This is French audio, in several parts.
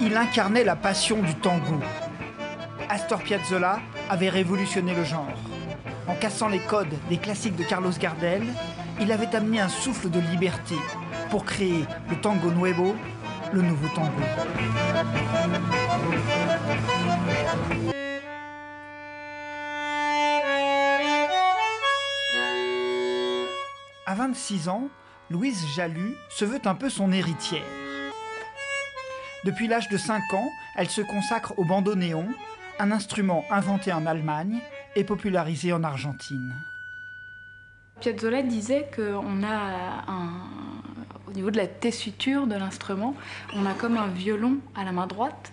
Il incarnait la passion du tango. Astor Piazzolla avait révolutionné le genre. En cassant les codes des classiques de Carlos Gardel, il avait amené un souffle de liberté pour créer le tango nuevo, le nouveau tango. À 26 ans, Louise Jalut se veut un peu son héritière. Depuis l'âge de 5 ans, elle se consacre au bandoneon, un instrument inventé en Allemagne et popularisé en Argentine. Piazzolla disait qu'on a au niveau de la tessiture de l'instrument, on a comme un violon à la main droite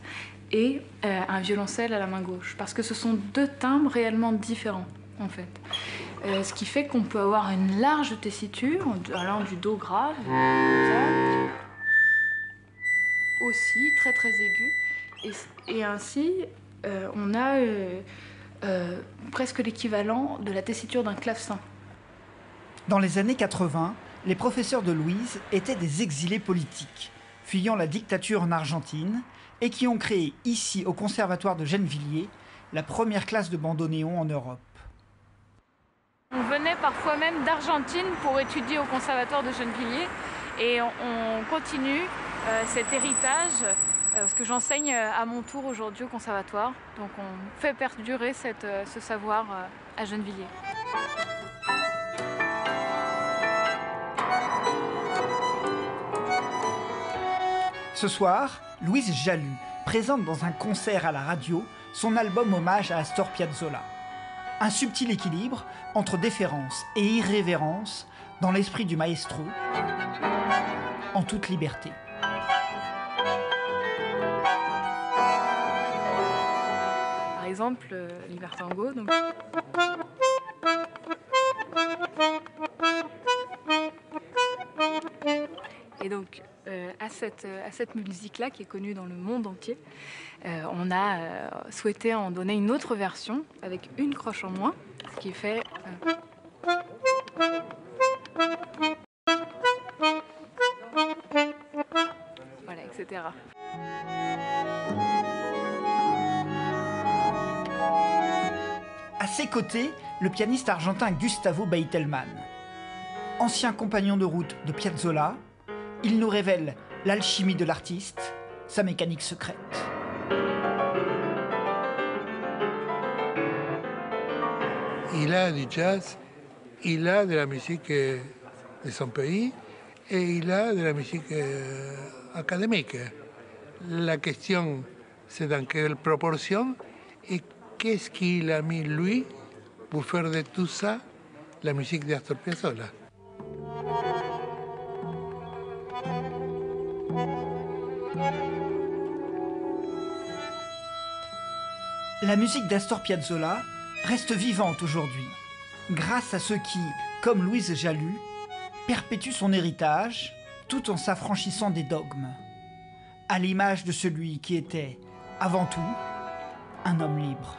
et euh, un violoncelle à la main gauche, parce que ce sont deux timbres réellement différents en fait. Euh, ce qui fait qu'on peut avoir une large tessiture, allant du do grave, aussi très très aigu, et, ainsi euh, on a presque l'équivalent de la tessiture d'un clavecin. Dans les années 80, les professeurs de Louise étaient des exilés politiques, fuyant la dictature en Argentine, et qui ont créé ici, au Conservatoire de Gennevilliers, la première classe de bandoneon en Europe. On venait parfois même d'Argentine pour étudier au Conservatoire de Gennevilliers, et on, continue euh, cet héritage, euh, parce que j'enseigne à mon tour aujourd'hui au Conservatoire, donc on fait perdurer euh, ce savoir à Gennevilliers. Ce soir, Louise Jalut présente dans un concert à la radio son album hommage à Astor Piazzolla. Un subtil équilibre entre déférence et irrévérence dans l'esprit du maestro, en toute liberté. Par exemple, euh, Libertango. Et donc, euh, à cette, à cette musique-là, qui est connue dans le monde entier, euh, on a euh, souhaité en donner une autre version avec une croche en moins, ce qui fait. Voilà, etc. À ses côtés, le pianiste argentin Gustavo Beitelman. Ancien compagnon de route de Piazzolla, il nous révèle l'alchimie de l'artiste, sa mécanique secrète. Il a du jazz, il a de la musique de son pays et il a de la musique euh, académique. La question, c'est dans quelle proportion et qu'est-ce qu'il a mis lui pour faire de tout ça la musique d'Astor Piazzolla? La musique d'Astor Piazzolla reste vivante aujourd'hui, grâce à ceux qui, comme Louise Jalut, perpétuent son héritage tout en s'affranchissant des dogmes, à l'image de celui qui était, avant tout, un homme libre.